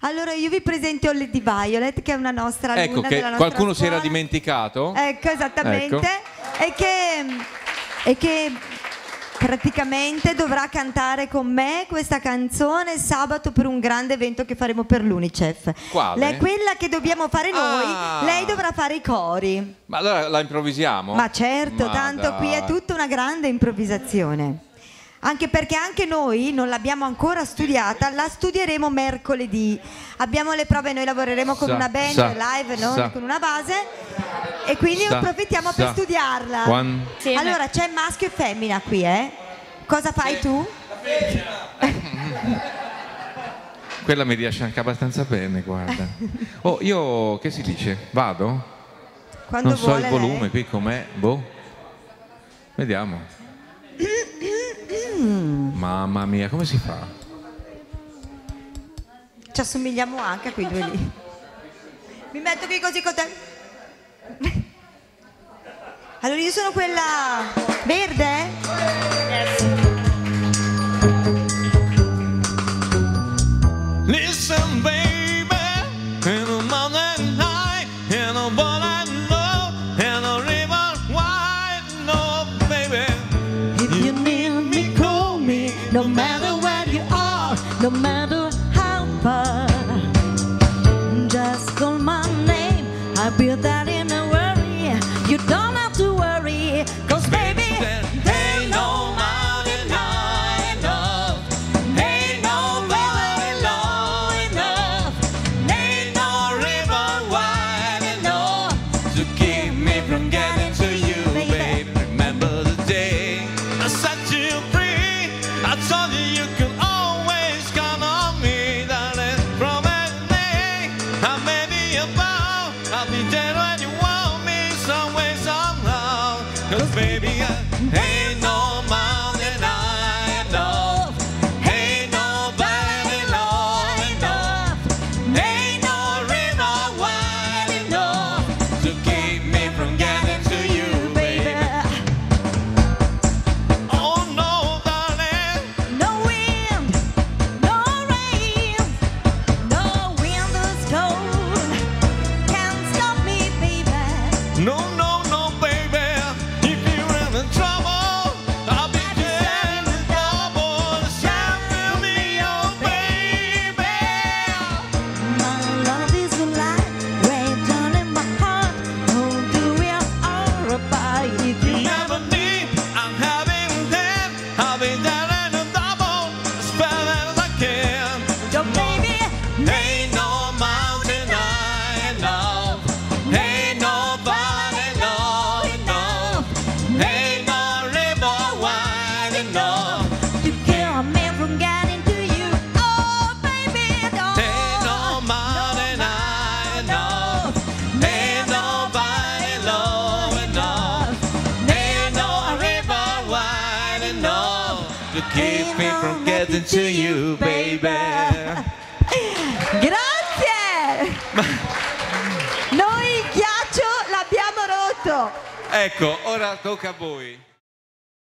Allora io vi presento Lady Violet, che è una nostra alunna Ecco che della nostra qualcuno si era scuola. dimenticato. Ecco, esattamente. Ecco. E, che, e che praticamente dovrà cantare con me questa canzone sabato per un grande evento che faremo per l'Unicef. Quale? Lei- quella che dobbiamo fare noi, Ah. lei dovrà fare i cori. Ma allora la improvvisiamo? Ma certo, Ma tanto qui è dai. tutta una grande improvvisazione. Anche perché anche noi non l'abbiamo ancora studiata, la studieremo mercoledì. Abbiamo le prove, noi lavoreremo con Sa, una band sa, live, non sa. con una base. E quindi Sa, approfittiamo per studiarla. One. Allora c'è maschio e femmina qui, eh? Cosa fai tu? Quella mi riesce anche abbastanza bene, guarda. Oh, io che si dice? Vado? Quando non so il volume lei. qui com'è. Boh. Vediamo. Mamma mia, come si fa? Ci assomigliamo anche a quei due lì. Mi metto qui così con te. Allora io sono quella verde? Listen, baby, no matter how far. Just call my name. I'll be there in a worry. You don't have to worry. Cause baby, Ain't no mountain high enough, I'll be there when to keep me from getting to you, baby. Grazie! Noi il ghiaccio l'abbiamo rotto! Ecco, ora tocca a voi.